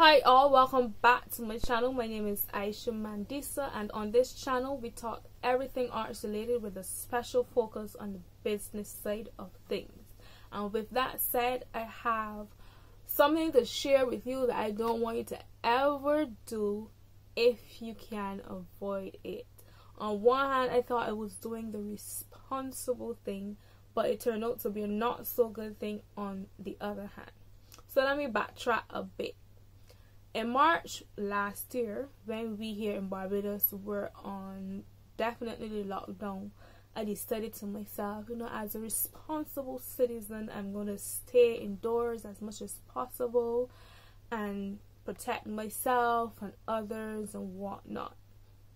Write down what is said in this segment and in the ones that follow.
Hi all, welcome back to my channel. My name is Aisha Mandisa and on this channel we talk everything arts related with a special focus on the business side of things. And with that said, I have something to share with you that I don't want you to ever do if you can avoid it. On one hand, I thought I was doing the responsible thing, but it turned out to be a not so good thing on the other hand. So let me backtrack a bit in March last year, when we here in Barbados were on definitely lockdown, I decided to myself, you know, as a responsible citizen, I'm going to stay indoors as much as possible and protect myself and others and whatnot,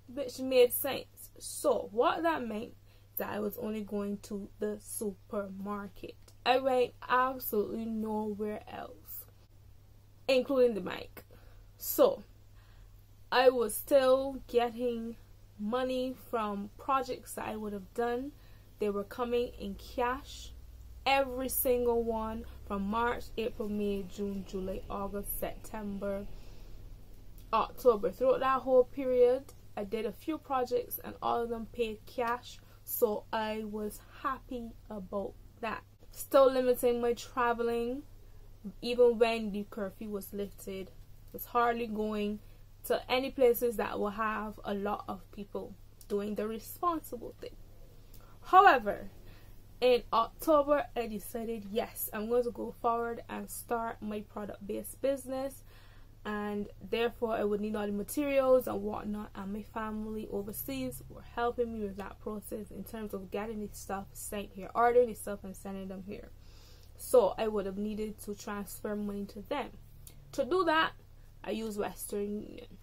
which made sense. So, what that meant that I was only going to the supermarket. I went absolutely nowhere else, including the mic. So, I was still getting money from projects that I would have done. They were coming in cash. Every single one from March, April, May, June, July, August, September, October. Throughout that whole period, I did a few projects and all of them paid cash. So I was happy about that. Still limiting my traveling even when the curfew was lifted was hardly going to any places that will have a lot of people doing the responsible thing. However, in October, I decided yes, I'm going to go forward and start my product based business, and therefore, I would need all the materials and whatnot. And my family overseas were helping me with that process in terms of getting the stuff sent here, ordering the stuff and sending them here. So, I would have needed to transfer money to them. To do that, I use Western Union.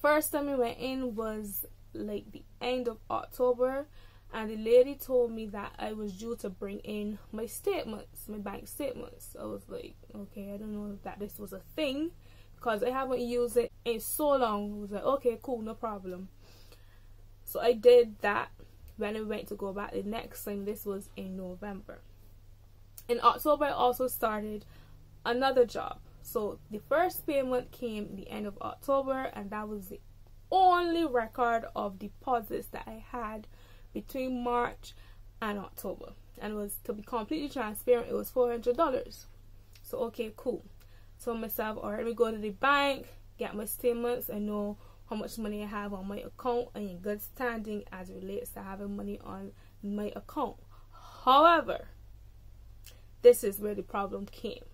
First time I went in was like the end of October and the lady told me that I was due to bring in my statements, my bank statements. I was like, okay, I don't know that this was a thing because I haven't used it in so long. I was like, okay, cool, no problem. So I did that when I went to go back the next time. This was in November. In October, I also started another job. So the first payment came the end of October, and that was the only record of deposits that I had between March and October. And it was to be completely transparent, it was four hundred dollars. So okay, cool. So myself, alright, we go to the bank, get my statements, and know how much money I have on my account and in good standing as relates to having money on my account. However, this is where the problem came.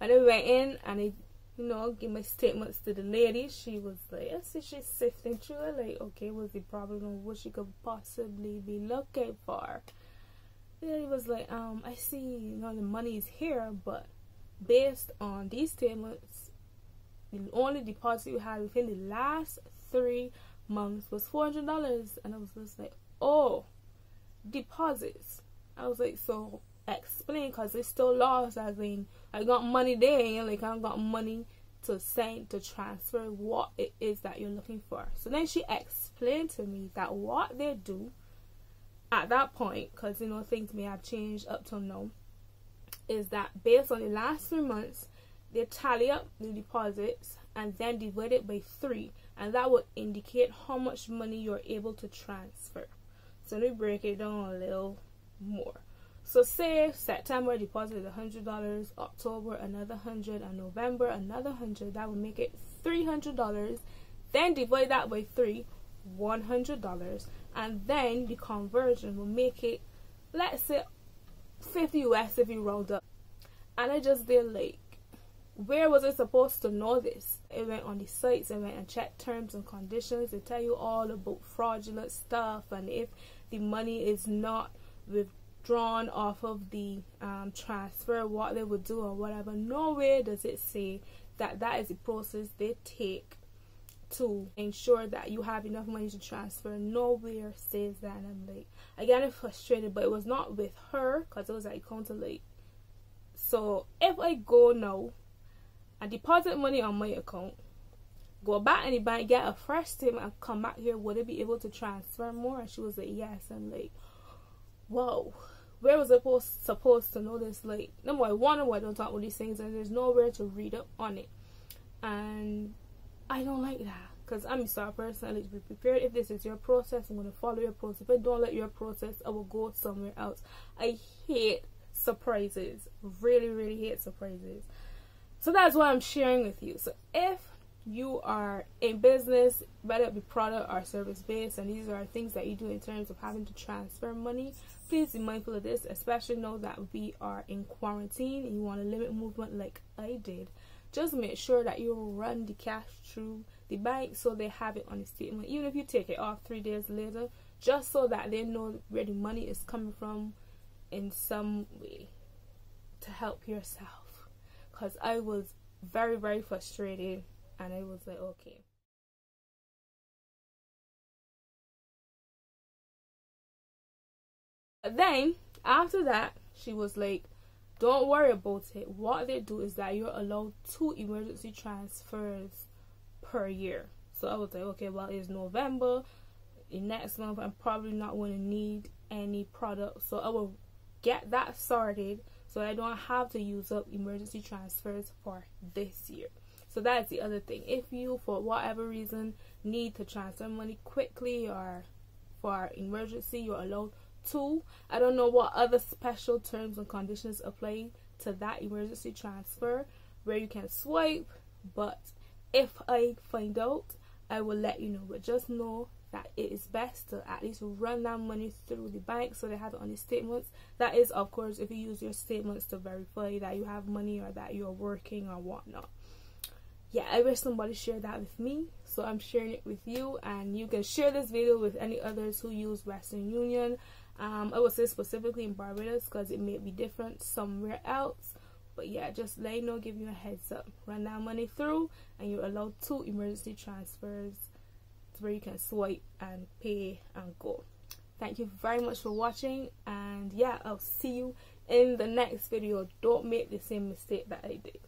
And I went in and I, you know, give my statements to the lady. She was like, I see she's sifting through it. Like, okay, what's the problem what she could possibly be looking for? The lady was like, um, I see, you know, the money is here, but based on these statements, the only deposit you had within the last three months was four hundred dollars, and I was just like, oh, deposits. I was like, so explain because it's still lost. As in, I got money there, and like I got money to send to transfer what it is that you're looking for. So then she explained to me that what they do at that point, because you know things may have changed up till now, is that based on the last three months, they tally up the deposits and then divide it by three, and that would indicate how much money you're able to transfer. So let me break it down a little more. So say September deposit hundred dollars, October another hundred, and November another hundred. That would make it three hundred dollars. Then divide that by three, one hundred dollars, and then the conversion will make it, let's say, fifty US if you round up. And I just did like, where was I supposed to know this? I went on the sites, I went and checked terms and conditions. They tell you all about fraudulent stuff, and if the money is not with drawn off of the um, transfer, what they would do or whatever. Nowhere does it say that that is the process they take to ensure that you have enough money to transfer. Nowhere says that. And I'm like, I got it frustrated, but it was not with her because it was like counter late. So if I go now and deposit money on my account, go back in the bank, get a fresh statement, and come back here, would it be able to transfer more? And she was like, yes. I'm like, whoa where was I supposed supposed to know this? Like, number one, why don't talk about these things, and there's nowhere to read up on it. and I don't like that because I'm a star person. I like to be prepared. If this is your process, I'm going to follow your process. If I don't let your process, I will go somewhere else. I hate surprises. Really, really hate surprises. So that's why I'm sharing with you. So if you are in business, whether it be product or service based, and these are things that you do in terms of having to transfer money, please be mindful of this, especially know that we are in quarantine and you want to limit movement like I did. Just make sure that you run the cash through the bank so they have it on the statement, even if you take it off three days later, just so that they know where the money is coming from in some way to help yourself. Because I was very, very frustrated and I was like, okay. Then after that, she was like, don't worry about it. What they do is that you're allowed two emergency transfers per year. So I was like, okay, well, it's November. In next month, I'm probably not going to need any product. So I will get that started so I don't have to use up emergency transfers for this year. So that's the other thing. If you, for whatever reason, need to transfer money quickly or for emergency, you're allowed to. I don't know what other special terms and conditions apply to that emergency transfer where you can swipe, but if I find out, I will let you know. But just know that it is best to at least run that money through the bank so they have it on the statements. That is, of course, if you use your statements to verify that you have money or that you're working or whatnot yeah i wish somebody shared that with me. So i'm sharing it with you and you can share this video with any others who use western union. Um, i would say specifically in barbados because it may be different somewhere else. But yeah just let you know give you a heads up. Run that money through and you're allowed two emergency transfers where you can swipe and pay and go. Thank you very much for watching and yeah i'll see you in the next video. Don't make the same mistake that i did